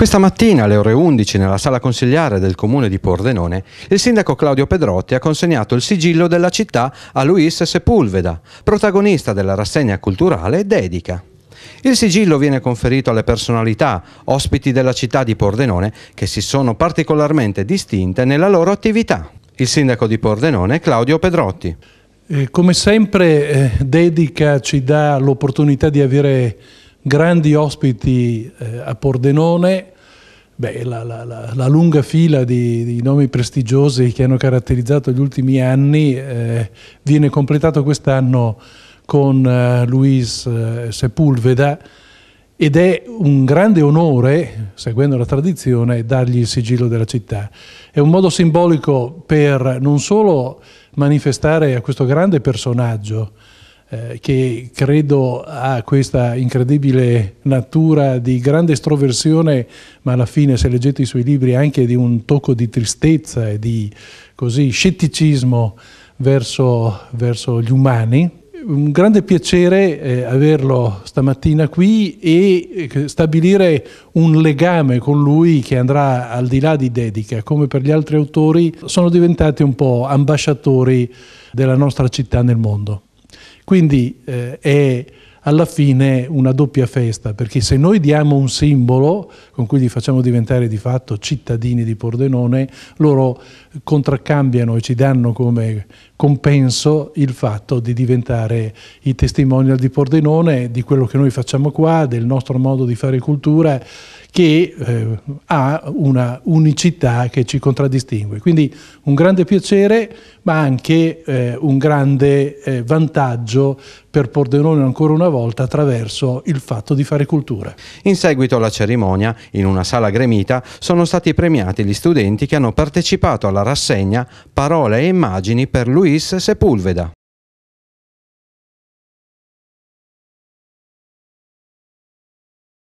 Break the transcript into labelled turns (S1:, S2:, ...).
S1: Questa mattina alle ore 11 nella sala consigliare del comune di Pordenone il sindaco Claudio Pedrotti ha consegnato il sigillo della città a Luis Sepulveda, protagonista della rassegna culturale Dedica. Il sigillo viene conferito alle personalità, ospiti della città di Pordenone, che si sono particolarmente distinte nella loro attività. Il sindaco di Pordenone Claudio Pedrotti.
S2: Eh, come sempre eh, Dedica ci dà l'opportunità di avere grandi ospiti eh, a Pordenone, Beh, la, la, la, la, lunga fila di, di, nomi prestigiosi che hanno caratterizzato gli ultimi anni eh, viene completato quest'anno con eh, Luis eh, Sepulveda ed è un grande onore, seguendo la tradizione, dargli il sigillo della città. È un modo simbolico per non solo manifestare a questo grande personaggio eh, che credo ha questa incredibile natura di grande estroversione, ma alla fine se leggete i suoi libri anche di un tocco di tristezza e di così, scetticismo verso, verso gli umani. Un grande piacere eh, averlo stamattina qui e eh, stabilire un legame con lui che andrà al di là di dedica, come per gli altri autori, sono diventati un po' ambasciatori della nostra città nel mondo. Quindi eh, è alla fine una doppia festa, perché se noi diamo un simbolo con cui li facciamo diventare di fatto cittadini di Pordenone, loro contraccambiano e ci danno come compenso il fatto di diventare i testimonial di Pordenone, di quello che noi facciamo qua, del nostro modo di fare cultura che eh, ha una unicità che ci contraddistingue. Quindi un grande piacere, ma anche eh, un grande eh, vantaggio per Pordenone ancora una volta attraverso il fatto di fare cultura.
S1: In seguito alla cerimonia, in una sala gremita, sono stati premiati gli studenti che hanno partecipato alla rassegna Parole e immagini per Luis Sepulveda.